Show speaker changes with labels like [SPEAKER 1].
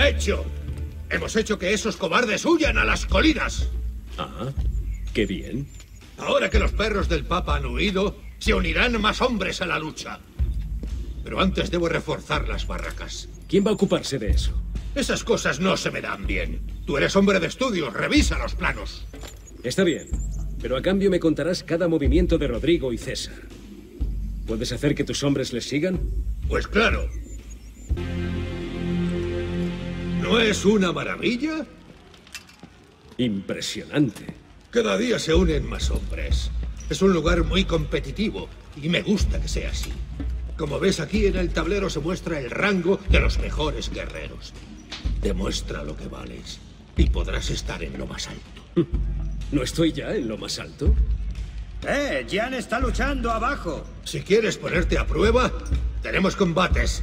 [SPEAKER 1] Hecho. Hemos hecho que esos cobardes huyan a las colinas.
[SPEAKER 2] Ah, qué bien.
[SPEAKER 1] Ahora que los perros del Papa han huido, se unirán más hombres a la lucha. Pero antes debo reforzar las barracas.
[SPEAKER 2] ¿Quién va a ocuparse de eso?
[SPEAKER 1] Esas cosas no se me dan bien. Tú eres hombre de estudios, revisa los planos.
[SPEAKER 2] Está bien, pero a cambio me contarás cada movimiento de Rodrigo y César. ¿Puedes hacer que tus hombres les sigan?
[SPEAKER 1] Pues claro. ¿No es una maravilla?
[SPEAKER 2] Impresionante.
[SPEAKER 1] Cada día se unen más hombres. Es un lugar muy competitivo y me gusta que sea así. Como ves aquí en el tablero se muestra el rango de los mejores guerreros. Demuestra lo que vales y podrás estar en lo más alto.
[SPEAKER 2] ¿No estoy ya en lo más alto?
[SPEAKER 3] ¡Eh! Jan está luchando abajo.
[SPEAKER 1] Si quieres ponerte a prueba, tenemos combates